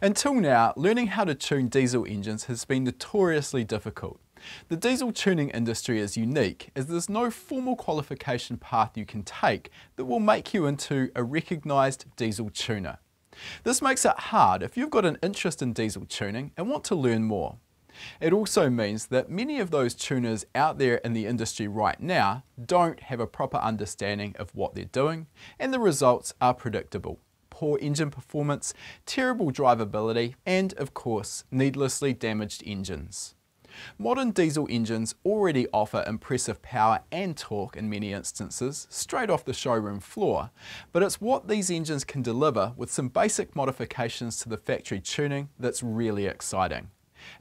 Until now, learning how to tune diesel engines has been notoriously difficult. The diesel tuning industry is unique as there's no formal qualification path you can take that will make you into a recognised diesel tuner. This makes it hard if you've got an interest in diesel tuning and want to learn more. It also means that many of those tuners out there in the industry right now don't have a proper understanding of what they're doing and the results are predictable poor engine performance, terrible drivability, and of course, needlessly damaged engines. Modern diesel engines already offer impressive power and torque in many instances, straight off the showroom floor, but it's what these engines can deliver with some basic modifications to the factory tuning that's really exciting.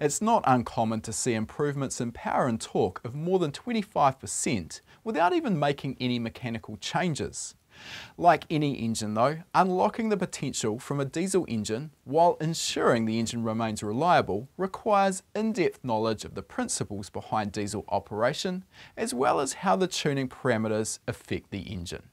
It's not uncommon to see improvements in power and torque of more than 25% without even making any mechanical changes. Like any engine though, unlocking the potential from a diesel engine while ensuring the engine remains reliable requires in-depth knowledge of the principles behind diesel operation as well as how the tuning parameters affect the engine.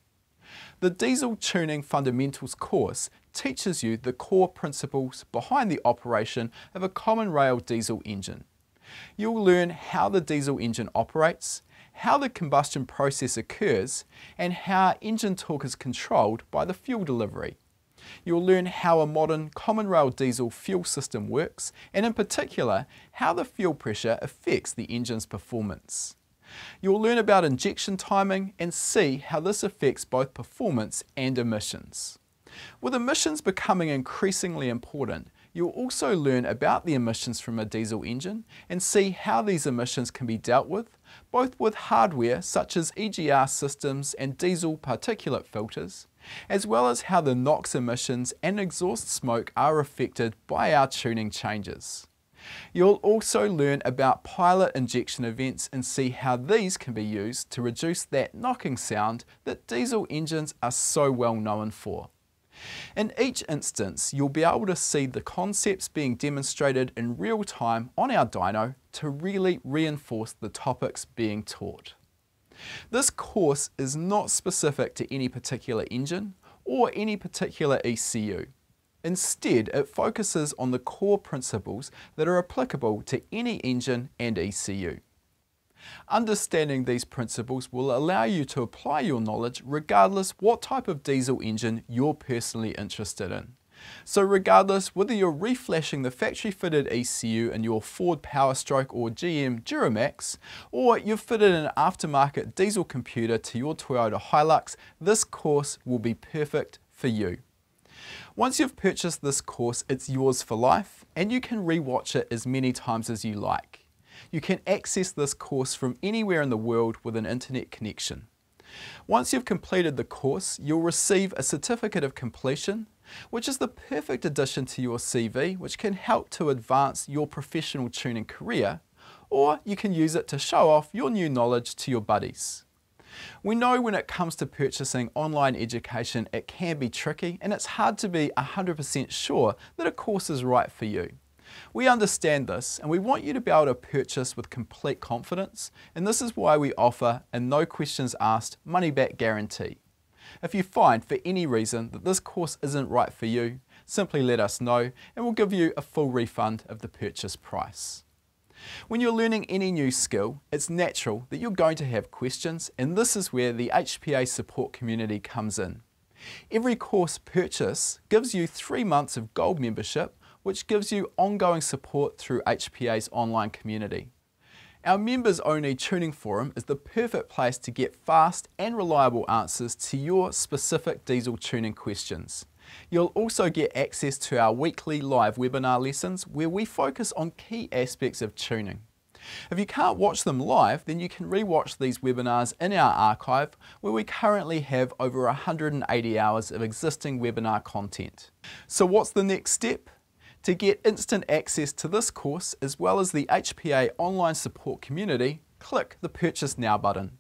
The Diesel Tuning Fundamentals course teaches you the core principles behind the operation of a common rail diesel engine. You'll learn how the diesel engine operates, how the combustion process occurs, and how engine torque is controlled by the fuel delivery. You'll learn how a modern common rail diesel fuel system works, and in particular, how the fuel pressure affects the engine's performance. You'll learn about injection timing and see how this affects both performance and emissions. With emissions becoming increasingly important, You'll also learn about the emissions from a diesel engine and see how these emissions can be dealt with, both with hardware such as EGR systems and diesel particulate filters, as well as how the NOx emissions and exhaust smoke are affected by our tuning changes. You'll also learn about pilot injection events and see how these can be used to reduce that knocking sound that diesel engines are so well known for. In each instance, you'll be able to see the concepts being demonstrated in real time on our dyno to really reinforce the topics being taught. This course is not specific to any particular engine or any particular ECU. Instead, it focuses on the core principles that are applicable to any engine and ECU. Understanding these principles will allow you to apply your knowledge regardless what type of diesel engine you're personally interested in. So regardless whether you're reflashing the factory fitted ECU in your Ford Powerstroke or GM Duramax, or you've fitted an aftermarket diesel computer to your Toyota Hilux, this course will be perfect for you. Once you've purchased this course, it's yours for life, and you can rewatch it as many times as you like you can access this course from anywhere in the world with an internet connection. Once you've completed the course, you'll receive a certificate of completion, which is the perfect addition to your CV, which can help to advance your professional tuning career, or you can use it to show off your new knowledge to your buddies. We know when it comes to purchasing online education, it can be tricky and it's hard to be 100% sure that a course is right for you. We understand this and we want you to be able to purchase with complete confidence and this is why we offer a no questions asked money back guarantee. If you find for any reason that this course isn't right for you, simply let us know and we'll give you a full refund of the purchase price. When you're learning any new skill, it's natural that you're going to have questions and this is where the HPA support community comes in. Every course purchase gives you three months of gold membership which gives you ongoing support through HPA's online community. Our members only tuning forum is the perfect place to get fast and reliable answers to your specific diesel tuning questions. You'll also get access to our weekly live webinar lessons where we focus on key aspects of tuning. If you can't watch them live, then you can rewatch these webinars in our archive where we currently have over 180 hours of existing webinar content. So what's the next step? To get instant access to this course as well as the HPA online support community, click the Purchase Now button.